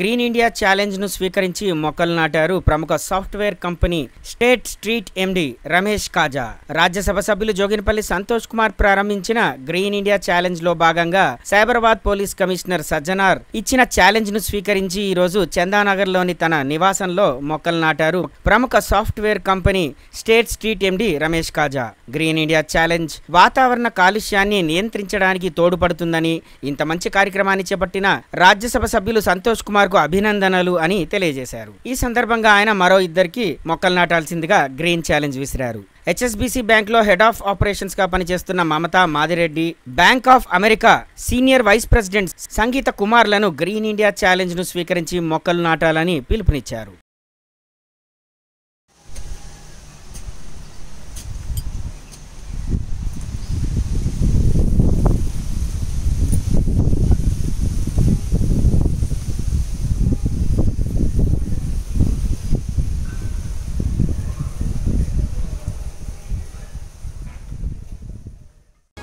Green India ఛాలెంజ్ను స్వీకరించి మొక్కలు నాటారు ప్రముఖ software company State Street MD Ramesh Kaja. Rajya Sabha సభ్యులు జోగినపల్లి సంతోష్ కుమార్ ప్రారంభించిన గ్రీన్ ఇండియా ఛాలెంజ్లో భాగంగా సైబరాబాద్ పోలీస్ కమిషనర్ సజ్జనార్ ఇచ్చిన ఛాలెంజ్ను స్వీకరించి ఈరోజు చందానగర్లోని చందానగర్లోని తన నివాసంలో మొక్కలు నాటారు ప్రముఖ software company State Street MD Ramesh Kaja. Green India challenge వాతావరణ కాలుష్యాన్ని నియంత్రించడానికి తోడ్పడుతుందని ఇంత మంచి కార్యక్రమాన్ని చేపట్టిన రాజ్యసభ సభ్యులు సంతోష్ కుమార్ కు అభినందనలు అని తెలియజేశారు. ఈ సందర్భంగా ఆయన మరో ఇద్దరికి మొక్కలు నాటాల్సిందిగా గ్రీన్ ఛాలెంజ్ విసిరారు. హెచ్ఎస్బిసి బ్యాంక్లో హెడ్ ఆఫ్ ఆపరేషన్స్గా పనిచేస్తున్న Mamata Madireddy Bank of America senior vice president Sangeetha కుమార్లను green India ఛాలెంజ్ను స్వీకరించి మొక్కలు నాటాలని పిలుపునిచ్చారు.